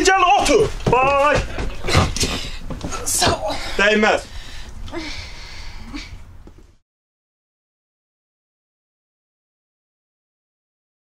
Fincan otur. Bay. Sağ ol. Değmez.